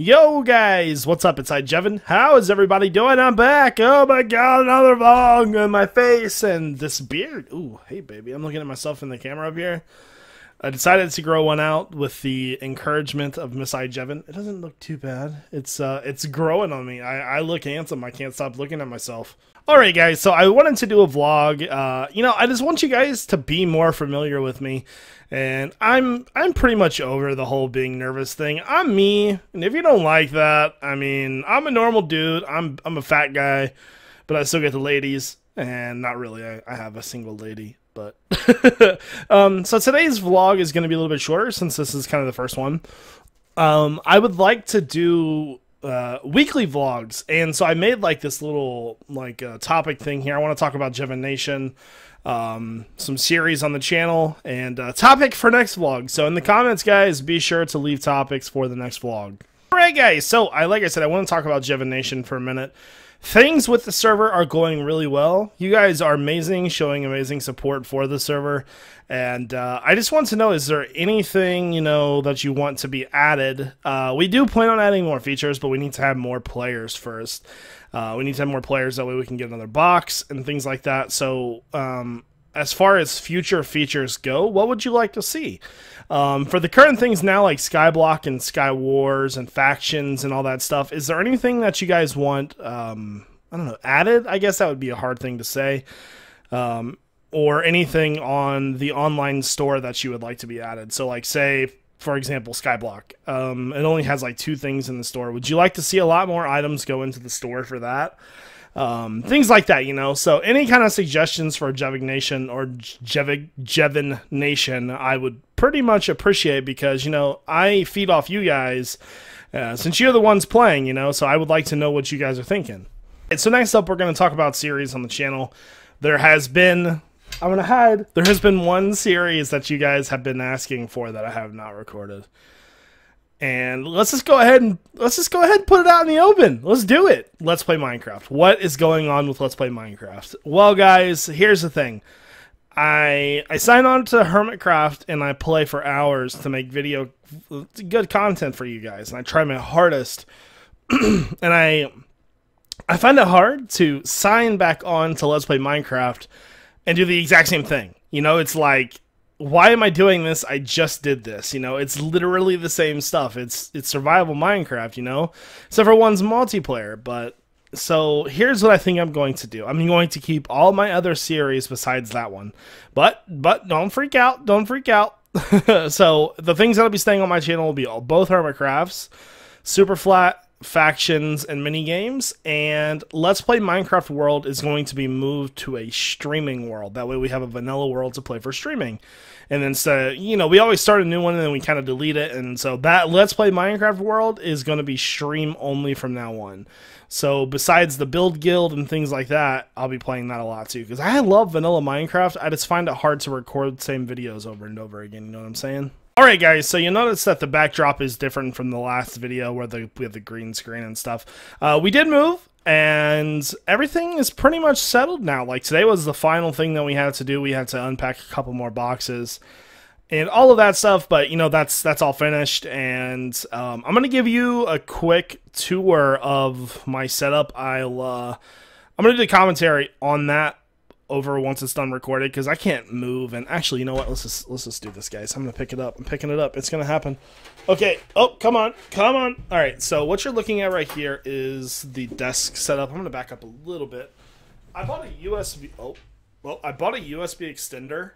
Yo guys, what's up? It's Jevin. How is everybody doing? I'm back. Oh my god, another vlog on my face and this beard. Ooh, hey baby, I'm looking at myself in the camera up here. I decided to grow one out with the encouragement of Miss iJevin. It doesn't look too bad. It's uh, it's growing on me. I, I look handsome. I can't stop looking at myself. All right, guys. So I wanted to do a vlog. Uh, you know, I just want you guys to be more familiar with me, and I'm I'm pretty much over the whole being nervous thing. I'm me, and if you don't like that, I mean, I'm a normal dude. I'm I'm a fat guy, but I still get the ladies, and not really. I, I have a single lady but um, so today's vlog is going to be a little bit shorter since this is kind of the first one. Um, I would like to do uh, weekly vlogs, and so I made like this little like uh, topic thing here. I want to talk about Jevination, um, some series on the channel, and uh, topic for next vlog. So in the comments, guys, be sure to leave topics for the next vlog. Right, guys. So I like I said, I want to talk about Jevination for a minute. Things with the server are going really well. You guys are amazing, showing amazing support for the server. And uh, I just want to know, is there anything, you know, that you want to be added? Uh, we do plan on adding more features, but we need to have more players first. Uh, we need to have more players, that way we can get another box and things like that. So um, as far as future features go, what would you like to see? Um, for the current things now, like Skyblock and Sky Wars and factions and all that stuff, is there anything that you guys want? Um, I don't know, added? I guess that would be a hard thing to say. Um, or anything on the online store that you would like to be added. So, like, say, for example, Skyblock. Um, it only has like two things in the store. Would you like to see a lot more items go into the store for that? Um, things like that, you know. So any kind of suggestions for Jevig Nation or Jevig Jevin Nation, I would pretty much appreciate because you know I feed off you guys uh, since you're the ones playing, you know. So I would like to know what you guys are thinking. And so next up, we're going to talk about series on the channel. There has been I'm gonna hide. There has been one series that you guys have been asking for that I have not recorded and let's just go ahead and let's just go ahead and put it out in the open. Let's do it. Let's play Minecraft. What is going on with Let's Play Minecraft? Well, guys, here's the thing. I I sign on to Hermitcraft and I play for hours to make video good content for you guys, and I try my hardest. and I I find it hard to sign back on to Let's Play Minecraft and do the exact same thing. You know, it's like why am I doing this? I just did this. You know, it's literally the same stuff. It's it's survival Minecraft, you know? Except for one's multiplayer, but so here's what I think I'm going to do. I'm going to keep all my other series besides that one. But but don't freak out. Don't freak out. so the things that'll be staying on my channel will be all, both Hermitcrafts, Super Flat, factions and mini games and let's play minecraft world is going to be moved to a streaming world. That way we have a vanilla world to play for streaming. And then so you know we always start a new one and then we kind of delete it. And so that let's play minecraft world is going to be stream only from now on. So besides the build guild and things like that i'll be playing that a lot too because i love vanilla minecraft. I just find it hard to record the same videos over and over again you know what i'm saying Alright guys, so you notice that the backdrop is different from the last video where the, we have the green screen and stuff. Uh, we did move, and everything is pretty much settled now. Like today was the final thing that we had to do. We had to unpack a couple more boxes and all of that stuff, but you know that's that's all finished, and um, I'm gonna give you a quick tour of my setup. I'll uh, I'm gonna do the commentary on that over once it's done recorded because I can't move. And actually, you know what? Let's just let's just do this, guys. I'm gonna pick it up. I'm picking it up. It's gonna happen. Okay. Oh, come on, come on. All right. So what you're looking at right here is the desk setup. I'm gonna back up a little bit. I bought a USB. Oh, well, I bought a USB extender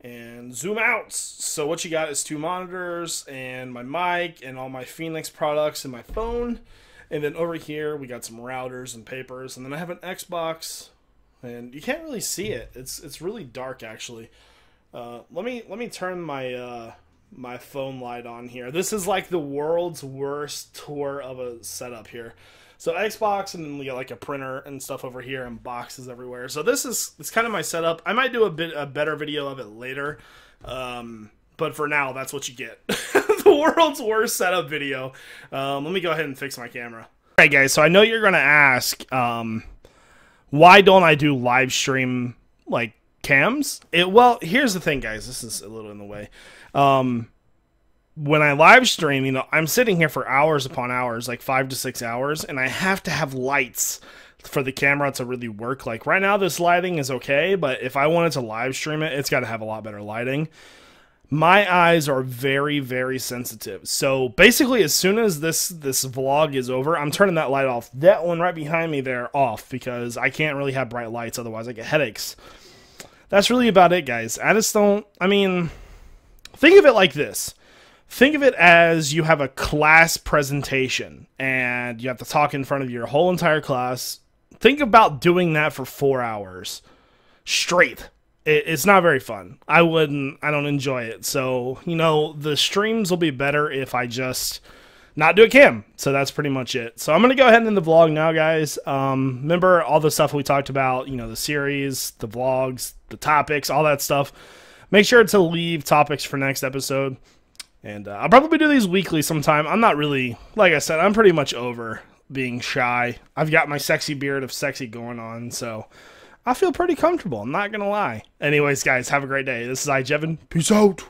and zoom out. So what you got is two monitors and my mic and all my Feenix products and my phone. And then over here we got some routers and papers. And then I have an Xbox and you can't really see it. It's it's really dark actually. Uh, let me let me turn my uh, my phone light on here. This is like the world's worst tour of a setup here. So Xbox and then we got like a printer and stuff over here and boxes everywhere. So this is it's kind of my setup. I might do a bit a better video of it later. Um, but for now, that's what you get. the world's worst setup video. Um, let me go ahead and fix my camera. All right, guys. So I know you're gonna ask. Um, why don't I do live stream like cams? It well, here's the thing, guys. This is a little in the way. Um, when I live stream, you know, I'm sitting here for hours upon hours, like five to six hours, and I have to have lights for the camera to really work. Like right now, this lighting is okay, but if I wanted to live stream it, it's got to have a lot better lighting. My eyes are very, very sensitive. So basically, as soon as this this vlog is over, I'm turning that light off. That one right behind me there off because I can't really have bright lights, otherwise I get headaches. That's really about it, guys. I just don't. I mean, think of it like this think of it as you have a class presentation and you have to talk in front of your whole entire class. Think about doing that for four hours straight. It's not very fun. I wouldn't, I don't enjoy it. So, you know, the streams will be better if I just not do a cam. So that's pretty much it. So I'm going to go ahead and end the vlog now, guys. Um, remember all the stuff we talked about, you know, the series, the vlogs, the topics, all that stuff. Make sure to leave topics for next episode. And uh, I'll probably do these weekly sometime. I'm not really, like I said, I'm pretty much over being shy. I've got my sexy beard of sexy going on, so I feel pretty comfortable. I'm not going to lie. Anyways, guys, have a great day. This is iJevin. Peace out.